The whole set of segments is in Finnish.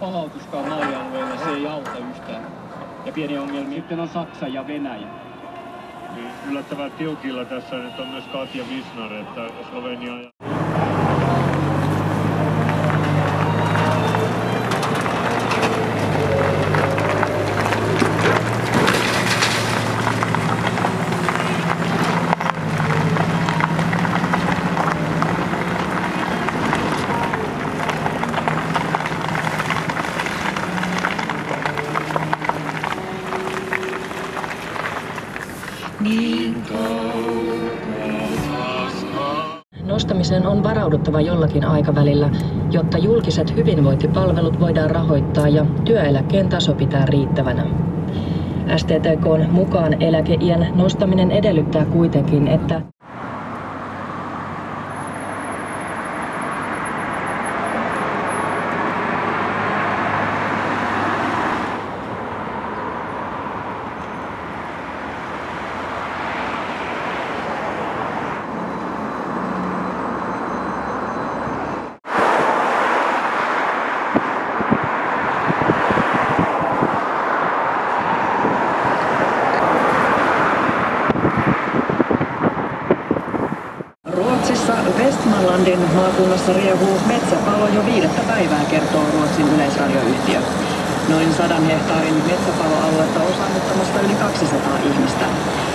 palautuskaan maalialueelle, se ei auta yhtään. Ja pieni ongelmia. Sitten on Saksa ja Venäjä. Niin yllättävän tiukilla tässä nyt on myös Katja Visnar, että Slovenia Nostamiseen on varauduttava jollakin aikavälillä, jotta julkiset hyvinvointipalvelut voidaan rahoittaa ja työeläkkeen taso pitää riittävänä. STTK mukaan eläkeiän nostaminen edellyttää kuitenkin, että Ruotsissa Westmanlandin maakunnassa riehuu metsäpalo jo viidettä päivää, kertoo Ruotsin yleisradioyhtiö. Noin sadan hehtaarin metsäpaloaluetta osaannuttamasta yli 200 ihmistä.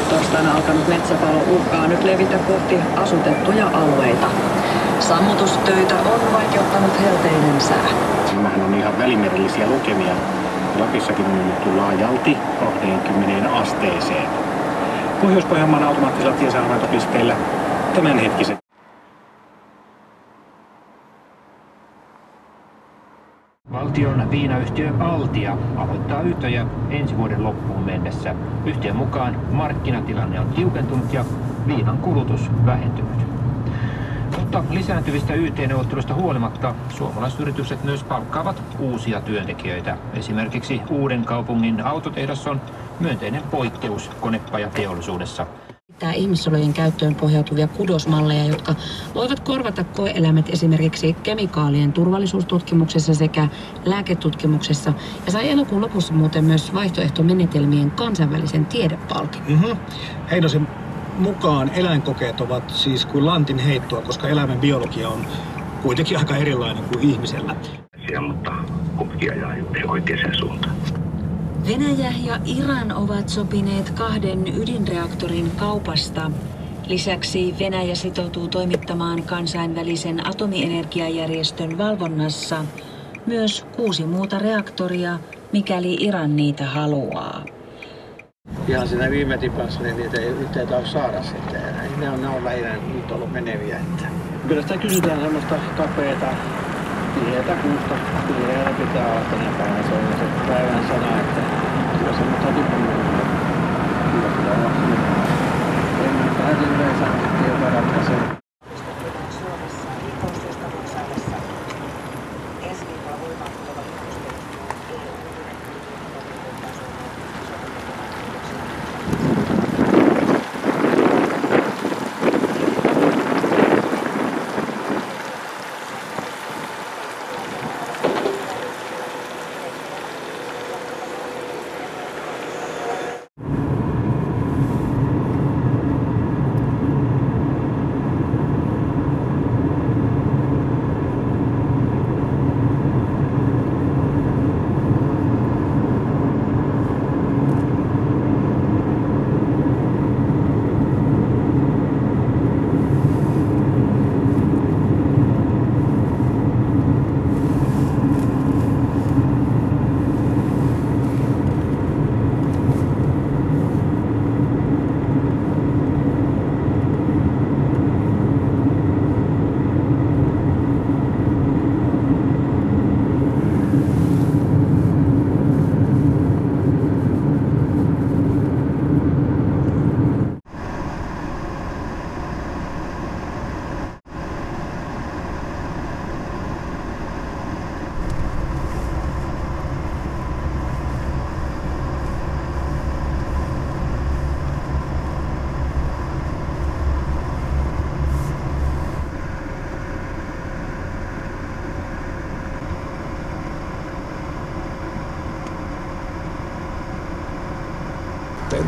Torstaina alkanut metsäpalo uhkaa nyt levitä kohti asutettuja alueita. Sammutustöitä on vaikeuttanut helteinen sää. Nämähän on ihan välimerellisiä lukemia. Lapissakin on mennyt laajalti 20 asteeseen. Pohjois-Pohjanmaan automaattisilla tiesäähavaintopisteillä tämänhetkiset Valtion viinayhtiö Altia aloittaa ytöjä ensi vuoden loppuun mennessä. Yhtiön mukaan markkinatilanne on tiukentunut ja viinan kulutus vähentynyt. Mutta lisääntyvistä YT-neuvotteluista huolimatta suomalaisyritykset myös palkkaavat uusia työntekijöitä. Esimerkiksi Uuden kaupungin autotehdas on myönteinen poikkeus konepajateollisuudessa. Tämä ihmissolujen käyttöön pohjautuvia kudosmalleja, jotka voivat korvata koeeläimet esimerkiksi kemikaalien turvallisuustutkimuksessa sekä lääketutkimuksessa. Ja sai elokuun lopussa muuten myös vaihtoehtomenetelmien kansainvälisen tiedepalkinnon. Mm-hmm. Heinosen mukaan eläinkokeet ovat siis kuin lantin heittoa, koska eläimen biologia on kuitenkin aika erilainen kuin ihmisellä. mutta uhkia ja oikeaan suuntaan. Venäjä ja Iran ovat sopineet kahden ydinreaktorin kaupasta. Lisäksi Venäjä sitoutuu toimittamaan kansainvälisen atomienergiajärjestön valvonnassa myös kuusi muuta reaktoria, mikäli Iran niitä haluaa. Ihan siinä viime tipassa, niin niitä ei ei taas saada sitten. Ne on, ne on lähinnä nyt ollut meneviä. Että. Kyllä sitä kysytään semmoista kapeeta, tiheätä kuusta. Vihreänä pitää olla tänä päivänä. Se on se päivän sana, että kyllä semmoista diplomaattia. Kyllä kyllä on. En tähän yleensä tietoa ratkaisee.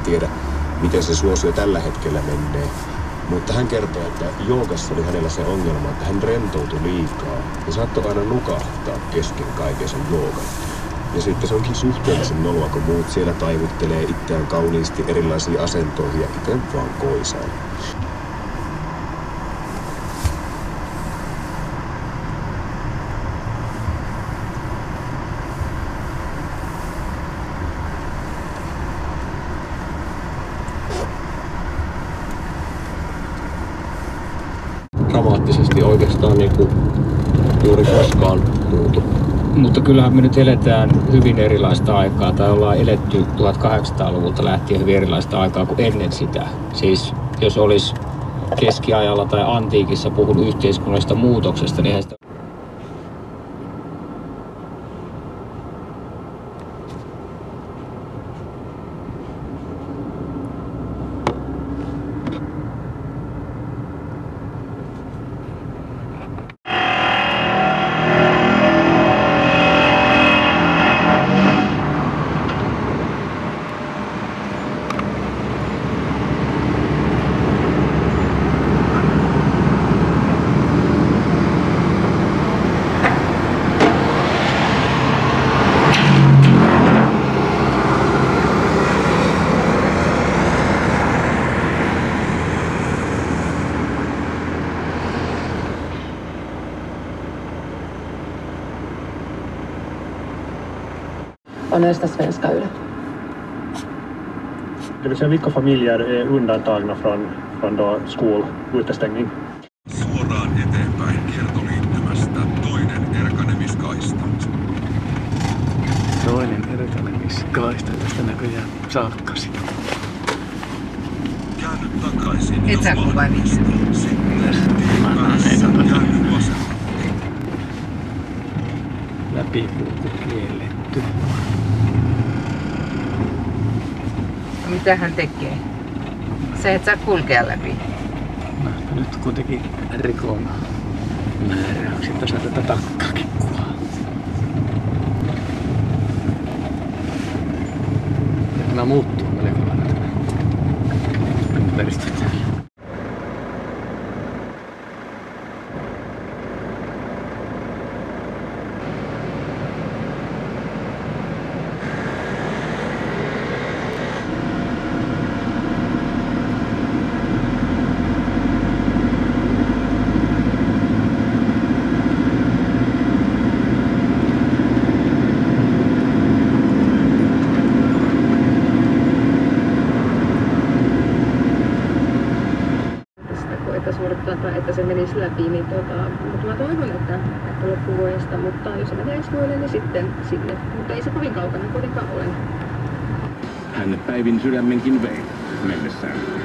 Tiedä, miten se suosio tällä hetkellä menee. Mutta hän kertoo, että joogassa oli hänellä se ongelma, että hän rentoutui liikaa ja saattoi aina nukahtaa kesken kaiken sen joogan. Ja sitten se onkin suhteellisen noloa, kun muut siellä taivuttelee itseään kauniisti erilaisiin asentoihin ja itse vaan koisaan. Dramaattisesti oikeastaan niin kuin juuri koskaan muutu. Mutta kyllähän me nyt eletään hyvin erilaista aikaa, tai ollaan eletty 1800-luvulta lähtien hyvin erilaista aikaa kuin ennen sitä. Siis jos olisi keskiajalla tai antiikissa puhunut yhteiskunnallisesta muutoksesta, niin sitä Och nästa svenska Yle. Det vill säga vilka familjer är undantagna från, från då skolutestängning? Suoraan eteenpäin kiertoliittymästä toinen erkanemiskaista. Toinen erkanemiskaista tästä näköjään saakkasi. Käänny takaisin. Et sä kuvailit. Sitten tien päässä käänny vasemmalle. Mitä hän tekee? Se et saa kulkea läpi. No, nyt kuitenkin rikon määräykset osa tätä takkaakin kuvaa. Tämä muuttuu melko lailla tämä ympäristö täällä. sitä tai että se menisi läpi, niin tota, mutta mä toivon, että, että loppuvuodesta, mutta jos se menee ensi vuodelle, niin sitten sinne. Mutta ei se kovin kaukana kuitenkaan ole. Hän Päivin sydämenkin vei mennessään.